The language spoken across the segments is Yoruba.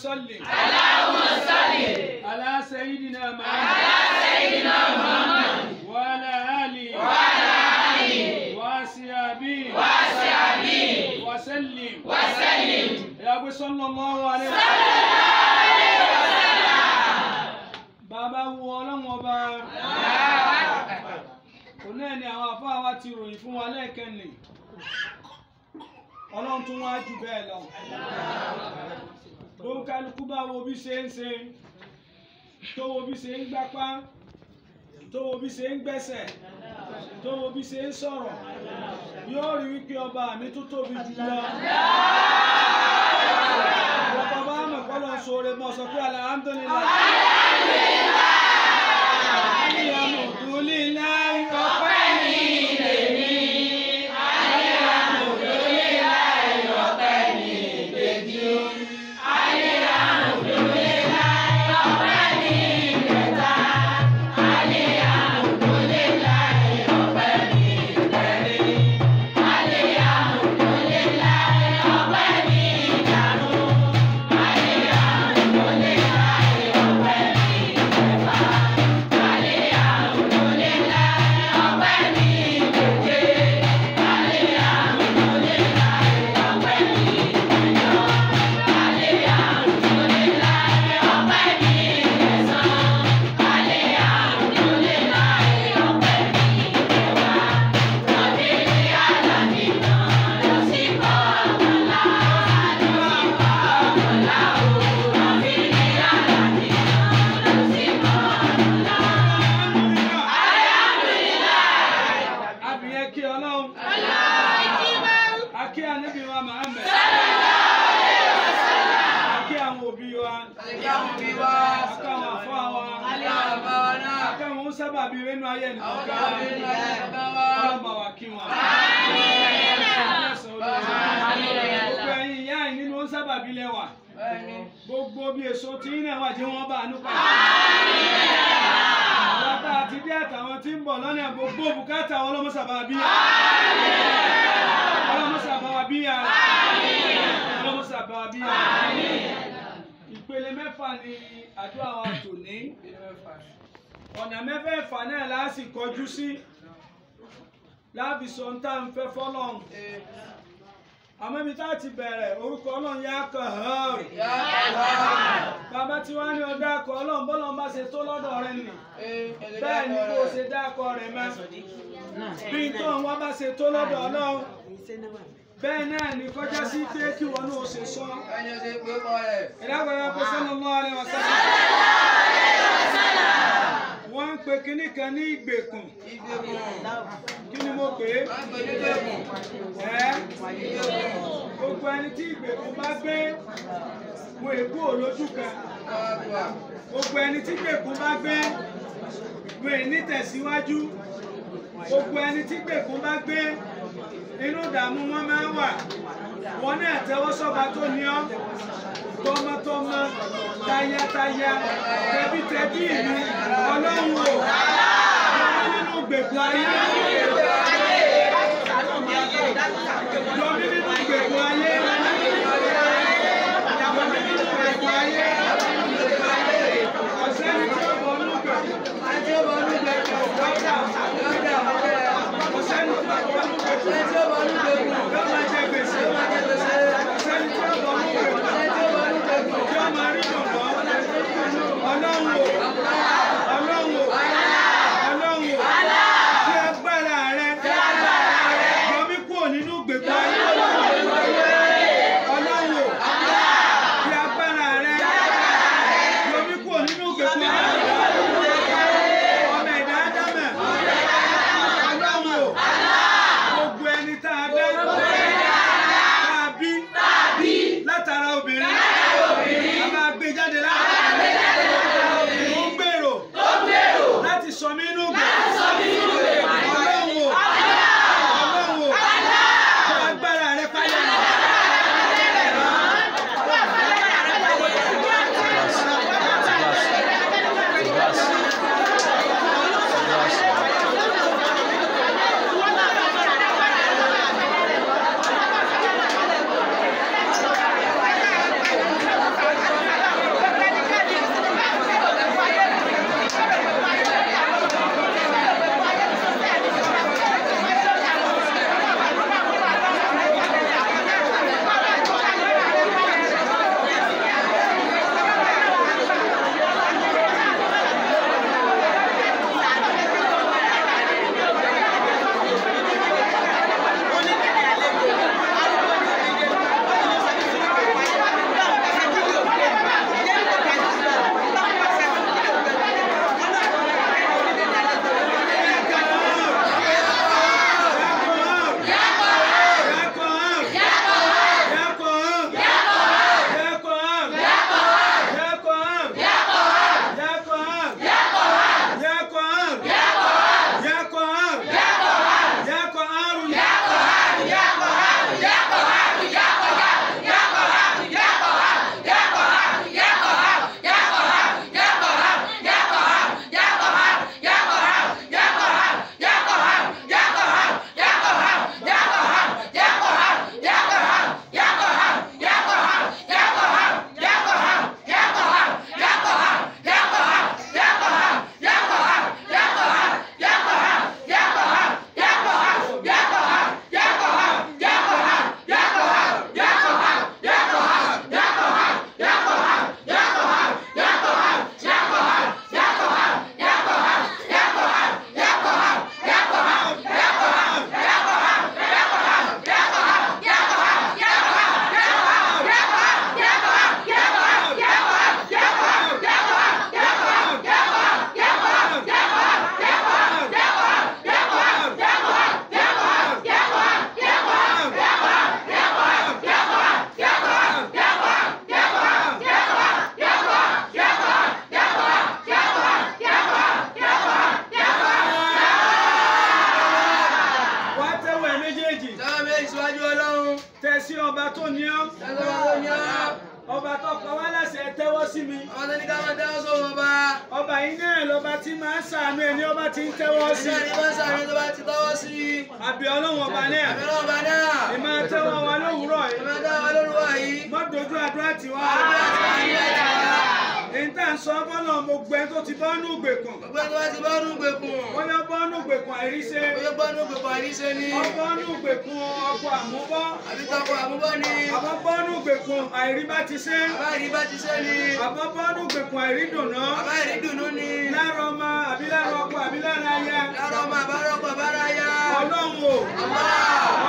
صل اللهم صل على سيدنا محمد على سيدنا محمد وعلى آله وعلى آله وأصحابه وأصحابه وسلم وسلم يا أبو صلى الله عليه وسلم bàbá wo ọlọ́run ọba òun náà ni àwọn àfáà wa ti ròyìn fún wa lẹ́ẹ̀kan ọlọ́run tún wá jù bẹ́ẹ̀ lọ tó ń kálukú bá wo bí ṣe ń ṣe tó wo bí ṣe ń gbápá tó wo bí ṣe ń gbẹ́sẹ̀ tó wo bí ṣe ń sọ̀rọ̀ yóò rí wípé ọba mi tó tóbi jù lọ. ọ̀pọ̀ bá mọ̀ kọ́ lọ sóore mọ́ sọ pé alhamdulillah. alhamdulillah. alhamdulillah. abiré nínú ayé ẹnì kan ká ọlọ́mọ wa kí wọn. gbogbo ẹ̀yin ìyá yìí nínú sábàbí lẹ́wà gbogbo bí èso tí ń náà wà jẹ́ wọ́n bá a nípa. àwọn tá a ti dé àtàwọn tí ń bọ̀ lọ́nà gbogbo bùkátà ọlọ́mọsàbà bíyà. ọlọ́mọsàbà bíyà. ọlọ́mọsàbà bíyà ìpele mẹ́fà ni àdúrà wa tò ní ọ̀nà mẹ́fẹ̀ẹ̀fà náà láti kọjú sí láàbì sọ̀ńtà ń fẹ́ fọ́lọ́n àmọ́ ibi tá a ti bẹ̀rẹ̀ orúkọ ọlọ́run yá kàn án bàbá tí wàá ní ọdọ akọ ọlọ́run bọ́lọ́run bá ṣe tó lọ́dọ̀ rẹ nì bẹ́ẹ̀ ni kò ṣe dákọ rẹ mọ́ bí tó ń wá bá ṣe tó lọ́dọ̀ ọlọ́run bẹ́ẹ̀ náà ni kọjá sí pé kí wọn náà ṣe sọ. ẹ̀dá gbọ́dọ̀ kó sẹ́nu mọ́ ọ rẹ̀ sẹ́nu pe kinní kan ní ìgbèkùn. kí ni mo pè é. ẹ́ gbogbo ẹni tí ìgbèkùn bá gbé wo èkó olójú kan. gbogbo ẹni tí ìgbèkùn bá gbé wo èní tẹ̀síwájú. gbogbo ẹni tí ìgbèkùn bá gbé inú ìdààmú wọn máa wà. wọn náà tẹ́wọ́ sọ́ba tó ní ọ́ tọmọtọmọ tayátayá tẹbítẹbí mi ọlọ́run o nínú gbèbú ayé. the sí. ẹni bá sáré tó bá ti tọ́wọ́ sí. àbí ọlọ́run ọba náà. àbí ọlọ́run ọba náà. ìmọ̀ tẹ́wọ́ wa lówùúrọ̀ yìí. ìmọ̀ tẹ́wọ́ wa lówùúrọ̀ yìí. mọ́ dojú àdúrà tiwa. àbí à ń sọ bọ́lá mo gbẹ tó ti bọ́nú gbèkùn. gbogbo tó bá ti bọ́nú gbèkùn. bóyá bọ́nú gbèkùn àìríṣe. bóyá bọ́nú gbèkùn àìríṣe ni. ọbọ́nú gbèkùn ọkọ àmúbọ́. àbí tọkọ àmúbọ́ ni. àbọ̀ bọ́nú gbèkùn àìrí bá ti ṣe. àbá àìrí bá ti ṣe ni. àbọ̀ bọ́nú gbèkùn àìrí dùnú. àbá àìrí dùnú ni. lára ọmọ àbí lára ọkọ àbí lára aya. lára ọmọ àbárọ̀kọ̀ àbáráyà. ọlọ́run o. Allah.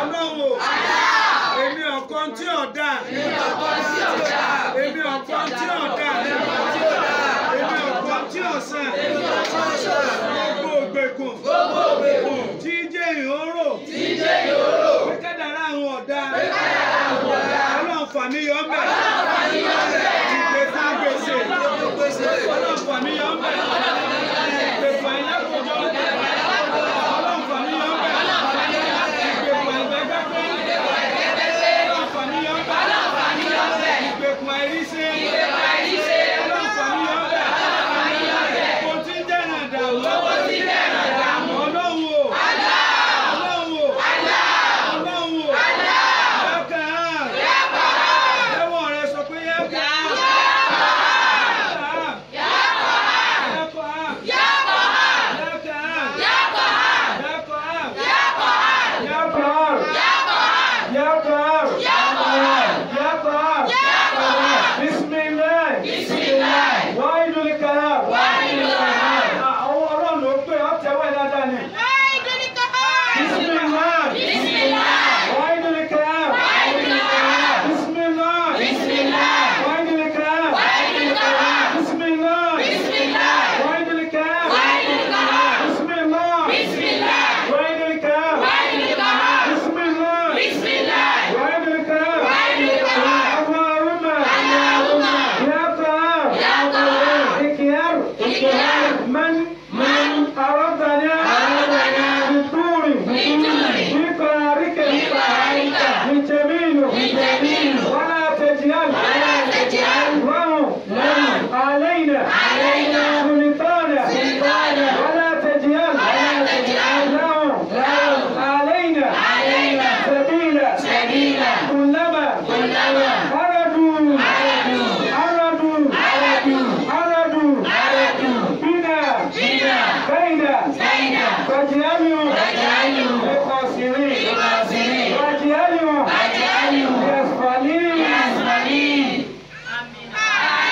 fà mí yọ mẹ́. ìgbésí gbèsè. ìgbésí gbèsè. ọlọ́run fà mí yọ mẹ́.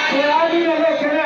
Foi a minha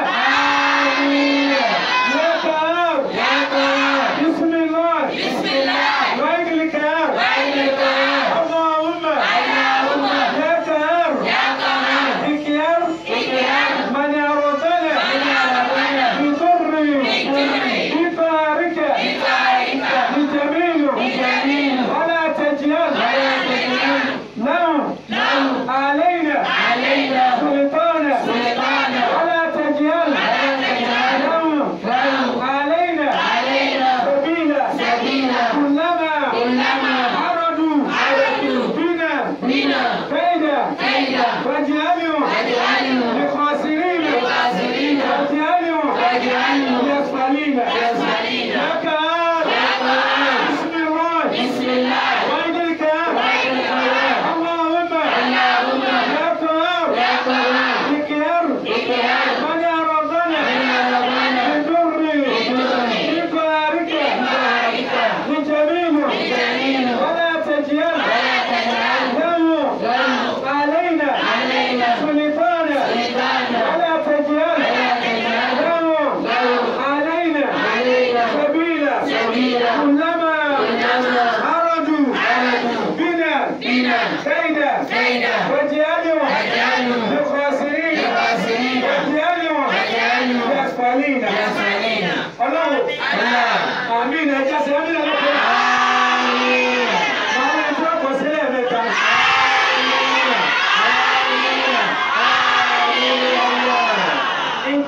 دينا كيدا كيدا واجعلهم واجعلهم للخاسرين للخاسرين واجعلهم واجعلهم لأسفلين لأسفلين الله الله آمين يا جاسم آمين يا رب آمين ما هو يتوقع سلام لك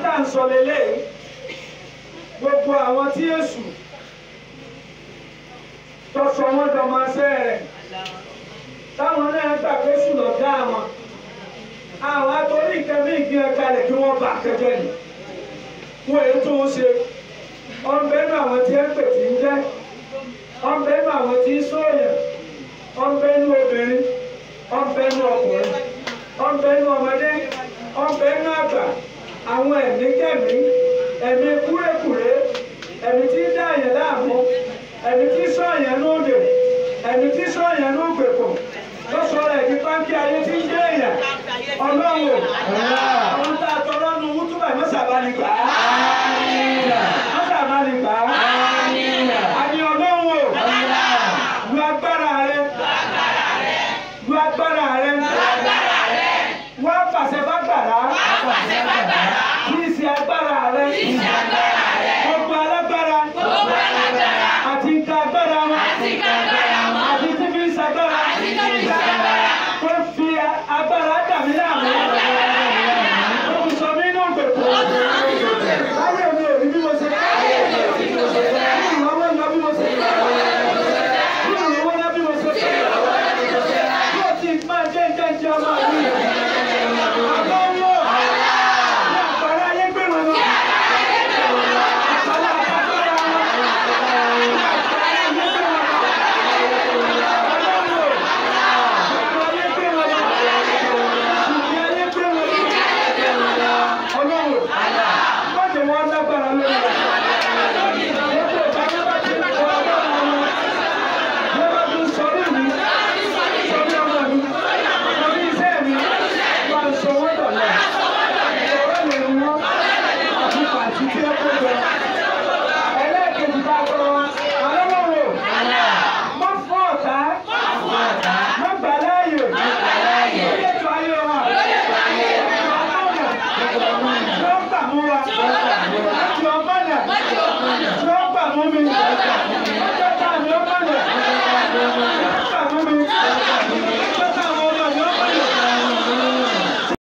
tá à ń sọ lélẹ̀ yìí gbogbo àwọn tí Èṣù tó sọ wọ́n dọmọ ṣẹ́ rẹ̀ táwọn náà gbà pé sùn lọ dá àwọn àwọn atorí nǹkan bí ìgbín ẹ̀kalẹ̀ kí wọ́n bá kẹjẹ nì wọ́n èyí tó ń ṣe ọ̀nbẹ́ nù àwọn tí ẹ pè tí ń jẹ́ ọ̀nbẹ́ nù àwọn tí ń sóòyàn ọ̀nbẹ́ nù obìnrin ọ̀nbẹ́ nù ọkùnrin ọ̀nbẹ́ nù ọmọdé ọ̀nbẹ́ nù àgbà àwọn ẹ̀mí kẹ̀mí ẹ̀mí kúrèkúrè ẹ̀mí tí ń dá àyẹ̀ láàmú. ọlọ́run.